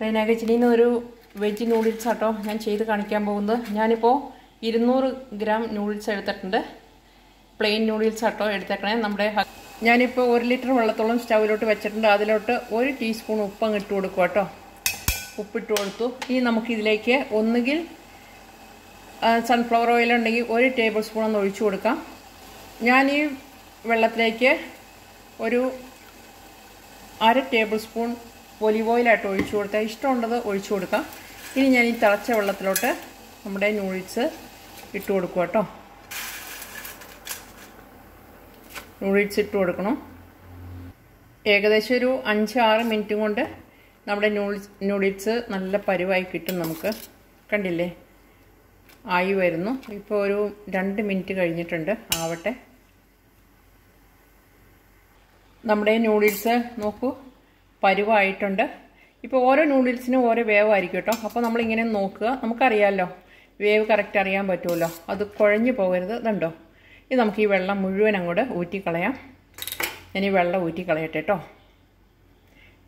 റൈന കിച്ചണിൽ ഒരു veg noodles ആട്ടോ ഞാൻ ചെയ്ത് കാണിക്കാൻ പോകുന്നത്. ഞാനിപ്പോൾ ഇരുന്നൂറ് ഗ്രാം നൂഡിൽസ് എടുത്തിട്ടുണ്ട്. പ്ലെയിൻ നൂഡിൽസ് ആട്ടോ എടുത്തേക്കണേ. നമ്മുടെ ഞാനിപ്പോൾ ഒരു ലിറ്റർ വെള്ളത്തോളം സ്റ്റൗവിലോട്ട് വെച്ചിട്ടുണ്ട്. അതിലോട്ട് ഒരു ടീസ്പൂൺ ഉപ്പ് അങ്ങ് ഇട്ട് കൊടുക്കുക കേട്ടോ. ഉപ്പിട്ട് കൊടുത്തു. ഇനി നമുക്കിതിലേക്ക് ഒന്നുകിൽ സൺഫ്ലവർ ഓയിൽ ഉണ്ടെങ്കിൽ ഒരു ടേബിൾ സ്പൂൺ ഒന്ന് ഒഴിച്ചു കൊടുക്കാം. ഞാൻ ഈ വെള്ളത്തിലേക്ക് ഒരു അര ടേബിൾ സ്പൂൺ ഒലിവ് ഓയിലായിട്ട് ഒഴിച്ചു കൊടുത്താൽ ഇഷ്ടമുള്ളത് ഒഴിച്ചു കൊടുക്കാം. ഇനി ഞാൻ ഈ തിളച്ച വെള്ളത്തിലോട്ട് നമ്മുടെ നൂഡിൽസ് ഇട്ട് കൊടുക്കുക കേട്ടോ. നൂഡിൽസ് ഇട്ട് കൊടുക്കണം. ഏകദേശം ഒരു അഞ്ച് ആറ് മിനിറ്റും കൊണ്ട് നമ്മുടെ നൂഡിൽസ് നൂഡിൽസ് നല്ല പരുവായി കിട്ടും നമുക്ക്. കണ്ടില്ലേ? ആയി വരുന്നു. ഇപ്പോൾ ഒരു രണ്ട് മിനിറ്റ് കഴിഞ്ഞിട്ടുണ്ട്. ആവട്ടെ. നമ്മുടെ നൂഡിൽസ് നോക്കൂ. പരുവായിട്ടുണ്ട്. ഇപ്പോൾ ഓരോ നൂഡിൽസിനും ഓരോ വേവായിരിക്കും കേട്ടോ. അപ്പോൾ നമ്മളിങ്ങനെ നോക്കുക. നമുക്കറിയാമല്ലോ വേവ് കറക്റ്റ് അറിയാൻ പറ്റുമല്ലോ. അത് കുഴഞ്ഞു പോകരുത്. ഇതുണ്ടോ? ഇത് നമുക്ക് ഈ വെള്ളം മുഴുവൻ അങ്ങോട്ട് ഊറ്റിക്കളയാം. ഈ വെള്ളം ഊറ്റിക്കളയട്ടെ കേട്ടോ.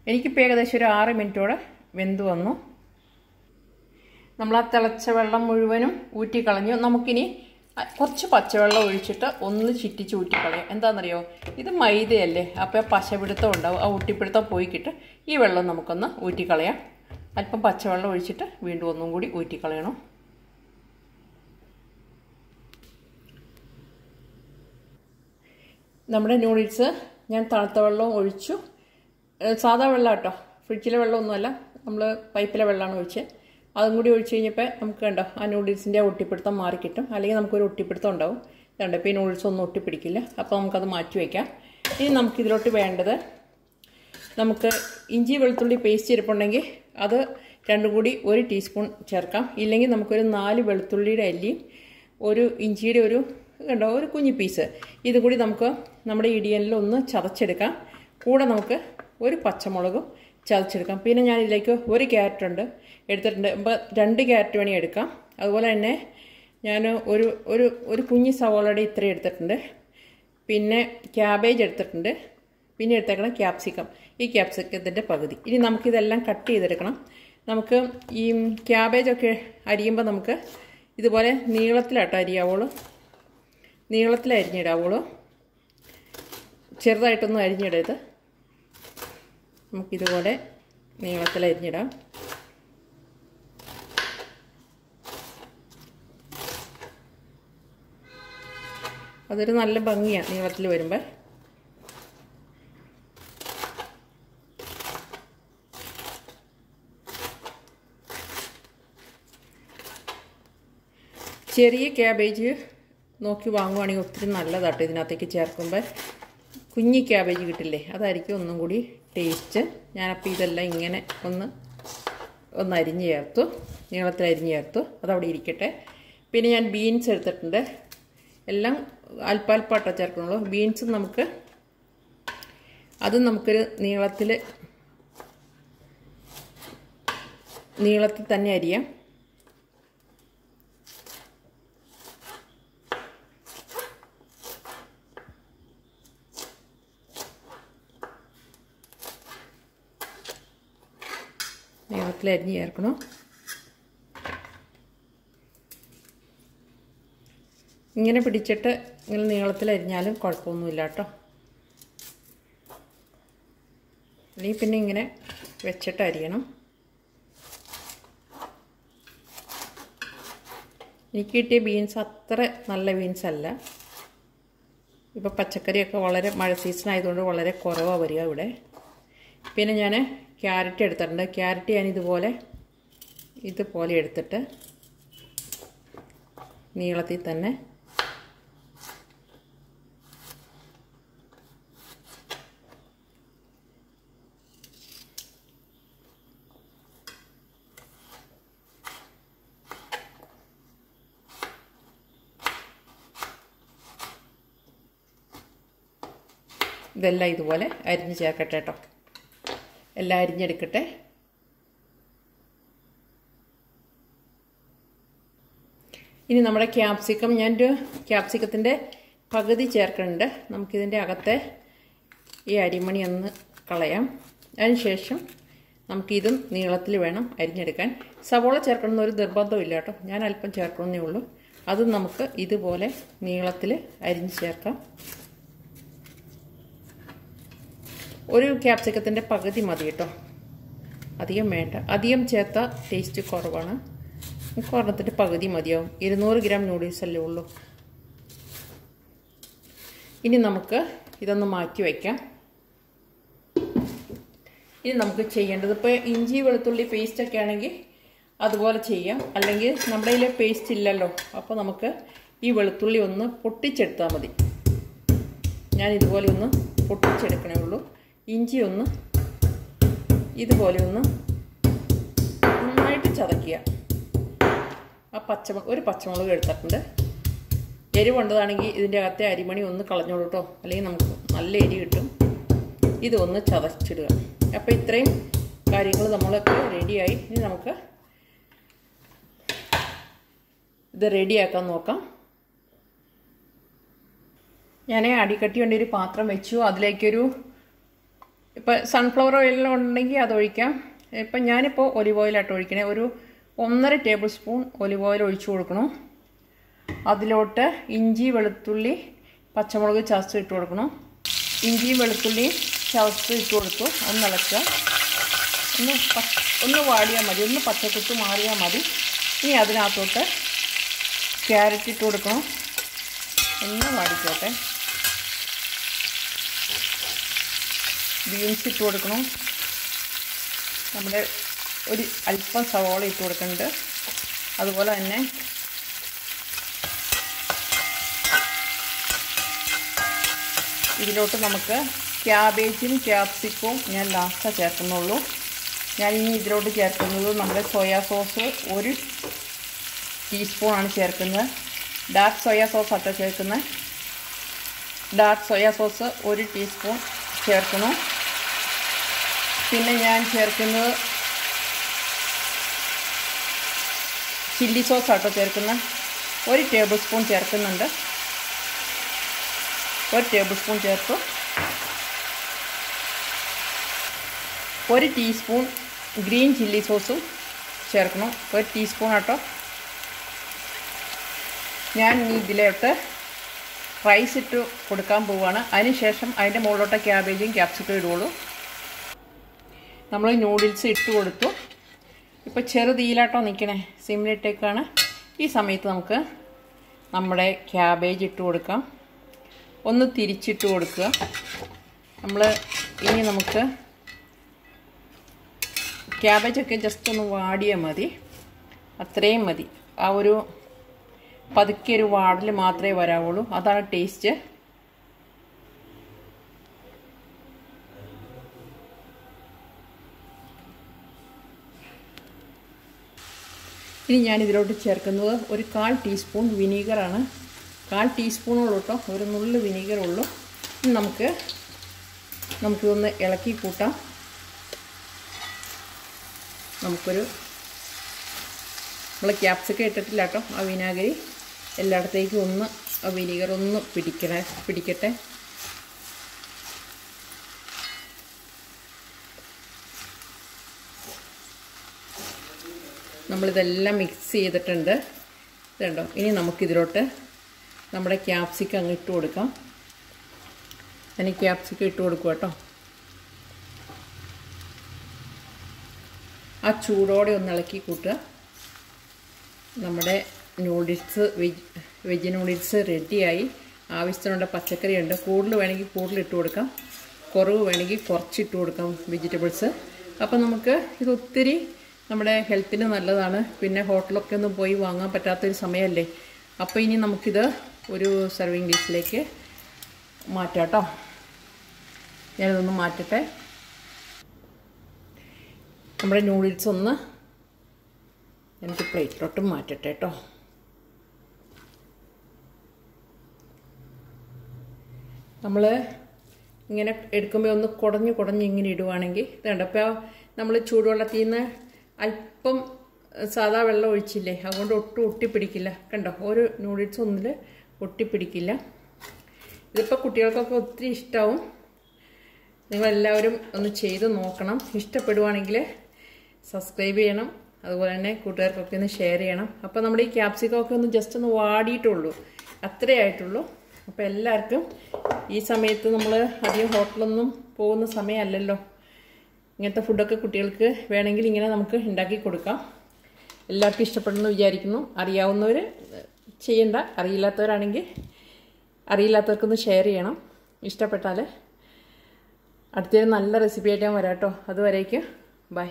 എനിക്കിപ്പോൾ ഏകദേശം ഒരു ആറ് മിനിറ്റോടെ വെന്ത് വന്നു. നമ്മൾ ആ തിളച്ച വെള്ളം മുഴുവനും ഊറ്റിക്കളഞ്ഞു. നമുക്കിനി കുറച്ച് പച്ചവെള്ളം ഒഴിച്ചിട്ട് ഒന്ന് ചിറ്റിച്ച് ഊറ്റിക്കളയും. എന്താണെന്നറിയോ? ഇത് മൈദയല്ലേ? അപ്പോൾ പശപിടുത്തം ഉണ്ടാവും. ആ ഊട്ടിപ്പിടുത്തം പോയിക്കിട്ട് ഈ വെള്ളം നമുക്കൊന്ന് ഊറ്റിക്കളയാം. അല്പം പച്ചവെള്ളം ഒഴിച്ചിട്ട് വീണ്ടും ഒന്നും കൂടി ഊറ്റിക്കളയണം. നമ്മുടെ നൂഡിൽസ് ഞാൻ തണുത്ത വെള്ളവും ഒഴിച്ചു. സാധാ വെള്ളം കേട്ടോ ഫ്രിഡ്ജിലെ വെള്ളമൊന്നുമല്ല. നമ്മൾ പൈപ്പിലെ വെള്ളമാണ് ഒഴിച്ചത് അതും കൂടി ഒഴിച്ച് കഴിഞ്ഞപ്പോൾ നമുക്ക് കണ്ടോ ആ നൂഡിൽസിന്റെ ഒട്ടിപ്പിടുത്തം മാറി കിട്ടും അല്ലെങ്കിൽ നമുക്കൊരു ഒട്ടിപ്പിടുത്തം ഉണ്ടാവും. ഇതുണ്ട് ഇപ്പോൾ ഈ നൂഡിൽസ് ഒന്നും ഒട്ടിപ്പിടിക്കില്ല. അപ്പോൾ നമുക്കത് മാറ്റി വയ്ക്കാം ഇനി നമുക്കിതിലോട്ട് വേണ്ടത് നമുക്ക് ഇഞ്ചി വെളുത്തുള്ളി പേസ്റ്റ് ഇരിപ്പുണ്ടെങ്കിൽ അത് രണ്ടും കൂടി ഒരു ടീസ്പൂൺ ചേർക്കാം. ഇല്ലെങ്കിൽ നമുക്കൊരു നാല് വെളുത്തുള്ളിയുടെ അല്ലിയും ഒരു ഇഞ്ചിയുടെ ഒരു കണ്ടോ ഒരു കുഞ്ഞു പീസ് ഇതും കൂടി നമുക്ക് നമ്മുടെ ഇടിയനിൽ ഒന്ന് ചതച്ചെടുക്കാം. കൂടെ നമുക്ക് ഒരു പച്ചമുളകും ചതച്ചെടുക്കാം. പിന്നെ ഞാൻ ഇതിലേക്ക് ഒരു ക്യാരറ്റ് ഉണ്ട്. എടുത്തിട്ടുണ്ട്. അപ്പോൾ രണ്ട് ക്യാരറ്റ് വേണി എടുക്കാം. അതുപോലെ തന്നെ ഞാൻ ഒരു ഒരു ഒരു കുഞ്ഞി സവോളയുടെ ഇത്രയും എടുത്തിട്ടുണ്ട്. പിന്നെ ക്യാബേജ് എടുത്തിട്ടുണ്ട്. പിന്നെ എടുത്തേക്കണം ക്യാപ്സിക്കം. ഈ ക്യാപ്സിക്കത്തിന്റെ പകുതി. ഇനി നമുക്കിതെല്ലാം കട്ട് ചെയ്തെടുക്കണം. നമുക്ക് ഈ ക്യാബേജൊക്കെ അരിയുമ്പോൾ നമുക്ക് ഇതുപോലെ നീളത്തിലാട്ടോ അരിയാവുള്ളൂ. നീളത്തിൽ അരിഞ്ഞിടാവുള്ളൂ. ചെറുതായിട്ടൊന്നും അരിഞ്ഞിടരുത്. നമുക്കിതുപോലെ നീളത്തിൽ അരിഞ്ഞിടാം അതൊരു നല്ല ഭംഗിയാണ് നീളത്തിൽ വരുമ്പോൾ ചെറിയ ക്യാബേജ് നോക്കി വാങ്ങുവാണെങ്കിൽ ഒത്തിരി നല്ലതാട്ടോ ഇതിനകത്തേക്ക് ചേർക്കുമ്പോൾ കുഞ്ഞി ക്യാബേജ് കിട്ടില്ലേ അതായിരിക്കും ഒന്നും കൂടി ടേസ്റ്റ് ഞാനപ്പോൾ ഇതെല്ലാം ഇങ്ങനെ ഒന്ന് ഒന്ന് അരിഞ്ഞ് ചേർത്തു. നീളത്തിൽ അരിഞ്ഞ് ചേർത്തു. അതവിടെ ഇരിക്കട്ടെ. പിന്നെ ഞാൻ ബീൻസ് എടുത്തിട്ടുണ്ട്. എല്ലാം അല്പാൽപ്പാട്ടോ ചേർക്കണുള്ളൂ ബീൻസ് നമുക്ക് അത് നമുക്കൊരു നീളത്തിൽ നീളത്തിൽ തന്നെ അരിയാം. നീളത്തിൽ അരിഞ്ഞ് ചേർക്കണം? ഇങ്ങനെ പിടിച്ചിട്ട് ഇങ്ങനെ നീളത്തിലരിഞ്ഞാലും കുഴപ്പമൊന്നുമില്ല കേട്ടോ അല്ലെങ്കിൽ പിന്നെ ഇങ്ങനെ വെച്ചിട്ട് അരിയണം. എനിക്ക് കിട്ടിയ ബീൻസ് അത്ര നല്ല ബീൻസ് അല്ല. ഇപ്പോൾ പച്ചക്കറിയൊക്കെ വളരെ മഴ സീസൺ ആയതുകൊണ്ട് വളരെ കുറവാണ് വരിക ഇവിടെ. പിന്നെ ഞാൻ ക്യാരറ്റ് എടുത്തിട്ടുണ്ട്. ക്യാരറ്റ് ഞാൻ ഇതുപോലെ ഇതുപോലെ എടുത്തിട്ട് നീളത്തിൽ തന്നെ ഇതെല്ലാം ഇതുപോലെ അരിഞ്ഞ് ചേർക്കട്ടെ കേട്ടോ എല്ലാം അരിഞ്ഞെടുക്കട്ടെ. ഇനി നമ്മുടെ ക്യാപ്സിക്കം ഞാനൊരു ക്യാപ്സിക്കത്തിന്റെ പകുതി ചേർക്കുന്നുണ്ട് നമുക്കിതിന്റെ അകത്തെ ഈ അരിമണി ഒന്ന് കളയാം. അതിനുശേഷം നമുക്കിതും നീളത്തിൽ വേണം അരിഞ്ഞെടുക്കാൻ. സവോള ചേർക്കണമെന്ന് ഒരു നിർബന്ധമില്ല കേട്ടോ ഞാൻ അല്പം ചേർക്കണമെന്നേ ഉള്ളൂ. അതും നമുക്ക് ഇതുപോലെ നീളത്തിൽ അരിഞ്ഞ് ചേർക്കാം. ഒരു ക്യാപ്സിക്കത്തിന്റെ പകുതി മതി കേട്ടോ. അധികം വേണ്ട. അധികം ചേർത്ത ടേസ്റ്റ് കുറവാണ്. ഒരെണ്ണത്തിന്റെ പകുതി മതിയാവും. ഇരുന്നൂറ് ഗ്രാം നൂഡിൽസ് അല്ലേ ഉള്ളൂ. ഇനി നമുക്ക് ഇതൊന്ന് മാറ്റി വയ്ക്കാം. ഇനി നമുക്ക് ചെയ്യേണ്ടത് ഇപ്പോൾ ഇഞ്ചി വെളുത്തുള്ളി പേസ്റ്റ് ഒക്കെ ആണെങ്കിൽ അതുപോലെ ചെയ്യാം. അല്ലെങ്കിൽ നമ്മുടെ കയ്യിൽ പേസ്റ്റ് ഇല്ലല്ലോ. അപ്പോൾ നമുക്ക് ഈ വെളുത്തുള്ളി ഒന്ന് പൊട്ടിച്ചെടുത്താൽ മതി. ഞാൻ ഇതുപോലെ ഒന്ന് പൊട്ടിച്ചെടുക്കണേ ഉള്ളൂ. ഇഞ്ചി ഒന്ന് ഇതുപോലെ ഒന്ന് നന്നായിട്ട് ചതക്കുക. ആ പച്ചമുളക് ഒരു പച്ചമുളക് എടുത്തിട്ടുണ്ട്. എരിവുണ്ടതാണെങ്കിൽ ഇതിന്റെ അകത്തെ അരിമണി ഒന്ന് കളഞ്ഞോളൂ കേട്ടോ. അല്ലെങ്കിൽ നമുക്ക് നല്ല എരി കിട്ടും. ഇതൊന്ന് ചതച്ചിടുക. അപ്പോൾ ഇത്രയും കാര്യങ്ങൾ നമ്മളൊക്കെ റെഡിയായി. ഇനി നമുക്ക് ഇത് റെഡിയാക്കാൻ നോക്കാം. ഞാൻ അടിക്കട്ടി വേണ്ടി ഒരു പാത്രം വെച്ചു. അതിലേക്കൊരു ഇപ്പം സൺഫ്ലവർ ഓയിലെല്ലാം ഉണ്ടെങ്കിൽ അത് ഒഴിക്കാം. ഇപ്പം ഞാനിപ്പോൾ ഒലിവ് ഓയിലായിട്ട് ഒഴിക്കണേ. ഒരു ഒന്നര ടേബിൾ സ്പൂൺ ഒലിവ് ഓയിൽ ഒഴിച്ചു കൊടുക്കണം. അതിലോട്ട് ഇഞ്ചി വെളുത്തുള്ളി പച്ചമുളക് ചതച്ച് ഇട്ട് കൊടുക്കണം. ഇഞ്ചിയും വെളുത്തുള്ളിയും ചതച്ച് ഇട്ട് കൊടുത്തു. ഒന്ന് ഇളക്കുക. ഒന്ന് ഒന്ന് വാടിയാൽ മതി. ഒന്ന് പച്ചക്കുത്ത് മാറിയാൽ മതി. ഇനി അതിനകത്തോട്ട് ക്യാരറ്റ് ഇട്ട് കൊടുക്കണം. ഒന്ന് വാടിക്കോട്ടെ. ബീൻസ് ഇട്ട് കൊടുക്കണം. നമ്മുടെ ഒരു അല്പം സവോള ഇട്ട് കൊടുക്കുന്നുണ്ട്. അതുപോലെ തന്നെ ഇതിലോട്ട് നമുക്ക് ക്യാബേജും ക്യാപ്സിക്കവും ഞാൻ ലാസ്റ്റ് ചേർക്കുന്നുള്ളൂ. ഞാൻ ഇനി ഇതിലോട്ട് ചേർക്കുന്നത് നമ്മുടെ സോയാ സോസ് ഒരു ടീസ്പൂണാണ് ചേർക്കുന്നത്. ഡാർക്ക് സോയാ സോസ് അത്ര ചേർക്കുന്നത്. ഡാർക്ക് സോയാ സോസ് ഒരു ടീസ്പൂൺ ചേർക്കണം പിന്നെ ഞാൻ ചേർക്കുന്നത് ചില്ലി സോസ് ആട്ടോ ചേർക്കുന്ന ഒരു ടേബിൾ സ്പൂൺ ചേർക്കുന്നുണ്ട്. ഒരു ടേബിൾ സ്പൂൺ ചേർത്തു. ഒരു ടീസ്പൂൺ ഗ്രീൻ ചില്ലി സോസും ചേർക്കണം. ഒരു ടീസ്പൂൺ ആട്ടോ. ഞാൻ ഇനി ഇതിലോട്ട് റൈസ് ഇട്ട് കൊടുക്കാൻ പോവുകയാണ് അതിനുശേഷം അതിന്റെ മുകളിലോട്ട് ക്യാബേജും ക്യാപ്സിക്കും ഇടുള്ളൂ നമ്മൾ നൂഡിൽസ് ഇട്ട് കൊടുത്തു. ഇപ്പോൾ ചെറുതീലാട്ടോ നിൽക്കണേ സിമ്മിലിട്ടേക്കാണ് ഈ സമയത്ത് നമുക്ക് നമ്മുടെ ക്യാബേജ് ഇട്ട് കൊടുക്കാം. ഒന്ന് തിരിച്ചിട്ട് കൊടുക്കുക. നമ്മൾ ഇനി നമുക്ക് ക്യാബേജൊക്കെ ജസ്റ്റ് ഒന്ന് വാടിയാൽ മതി. അത്രയും മതി. ആ ഒരു പതുക്കെ ഒരു വാടൽ മാത്രമേ വരാവുള്ളൂ. അതാണ് ടേസ്റ്റ് ഇനി ഞാൻ ഇതിലോട്ട് ചേർക്കുന്നത് ഒരു കാൽ ടീസ്പൂൺ വിനീഗറാണ്. കാൽ ടീസ്പൂണുള്ളൂ ഒരു നുള്ളു വിനീഗറുള്ളൂ. നമുക്ക് നമുക്കിതൊന്ന് ഇളക്കി കൂട്ടാം. നമുക്കൊരു നമ്മൾ ക്യാപ്സിക്കം ഇട്ടിട്ടില്ല കേട്ടോ ആ വിനാഗിരി. എല്ലായിടത്തേക്കും ഒന്ന് ആ വിനീഗർ ഒന്ന് പിടിക്കണേ പിടിക്കട്ടെ. നമ്മളിതെല്ലാം മിക്സ് ചെയ്തിട്ടുണ്ട്. ഇതുണ്ടോ? ഇനി നമുക്കിതിലോട്ട് നമ്മുടെ ക്യാപ്സിക്കം അങ്ങ് ഇട്ട് കൊടുക്കാം. ഞാൻ ക്യാപ്സിക്കം ഇട്ട് കൊടുക്കുക കേട്ടോ ആ ചൂടോടെ ഒന്ന് ഇളക്കി കൂട്ടുക. നമ്മുടെ നൂഡിൽസ് വെജ് വെജ് നൂഡിൽസ് റെഡിയായി ആവശ്യത്തിനുള്ള പച്ചക്കറി ഉണ്ട് കൂടുതൽ വേണമെങ്കിൽ കൂടുതൽ ഇട്ട് കൊടുക്കാം. കുറവ് വേണമെങ്കിൽ കുറച്ചിട്ട് കൊടുക്കാം വെജിറ്റബിൾസ് അപ്പം നമുക്ക് ഇത് ഒത്തിരി നമ്മുടെ ഹെൽത്തിന് നല്ലതാണ്. പിന്നെ ഹോട്ടലൊക്കെ ഒന്നും പോയി വാങ്ങാൻ പറ്റാത്തൊരു സമയമല്ലേ അപ്പോൾ ഇനി നമുക്കിത് ഒരു സെർവിങ് ഡിഷിലേക്ക് മാറ്റാം കേട്ടോ ഞാനിതൊന്ന് മാറ്റട്ടെ. നമ്മുടെ നൂഡിൽസ് ഒന്ന് എനിക്ക് പ്ലേറ്റിലോട്ട് മാറ്റട്ടെ കേട്ടോ നമ്മൾ ഇങ്ങനെ എടുക്കുമ്പോൾ ഒന്ന് കുടഞ്ഞ് കുടഞ്ഞ് ഇങ്ങനെ ഇടുവാണെങ്കിൽ ഇതുണ്ട് അപ്പോൾ നമ്മൾ ചൂടുവെള്ളത്തിൽ നിന്ന് അല്പം സാധാ വെള്ളം ഒഴിച്ചില്ലേ? അതുകൊണ്ട് ഒട്ടും ഒട്ടിപ്പിടിക്കില്ല. കണ്ടോ? ഒരു നൂഡിൽസ് ഒന്നിൽ ഒട്ടിപ്പിടിക്കില്ല. ഇതിപ്പോൾ കുട്ടികൾക്കൊക്കെ ഒത്തിരി ഇഷ്ടമാവും നിങ്ങളെല്ലാവരും ഒന്ന് ചെയ്ത് നോക്കണം. ഇഷ്ടപ്പെടുവാണെങ്കിൽ സബ്സ്ക്രൈബ് ചെയ്യണം. അതുപോലെ തന്നെ കൂട്ടുകാർക്കൊക്കെ ഒന്ന് ഷെയർ ചെയ്യണം. അപ്പോൾ നമ്മുടെ ഈ ക്യാപ്സിക്കമൊക്കെ ഒന്ന് ജസ്റ്റ് ഒന്ന് വാടിയിട്ടുള്ളൂ. അത്രേ ആയിട്ടുള്ളൂ. അപ്പോൾ എല്ലാവർക്കും ഈ സമയത്ത് നമ്മൾ അധികം ഹോട്ടലൊന്നും പോകുന്ന സമയമല്ലല്ലോ. ഇങ്ങനത്തെ ഫുഡൊക്കെ കുട്ടികൾക്ക് വേണമെങ്കിൽ ഇങ്ങനെ നമുക്ക് ഉണ്ടാക്കി കൊടുക്കാം. എല്ലാവർക്കും ഇഷ്ടപ്പെടുന്നു വിചാരിക്കുന്നു. അറിയാവുന്നവർ ചെയ്യണ്ട. അറിയില്ലാത്തവരാണെങ്കിൽ അറിയില്ലാത്തവർക്കൊന്ന് ഷെയർ ചെയ്യണം. ഇഷ്ടപ്പെട്ടാൽ അടുത്തൊരു നല്ല റെസിപ്പി ആയിട്ട് ഞാൻ വരാം കേട്ടോ അതുവരേക്കും. ബൈ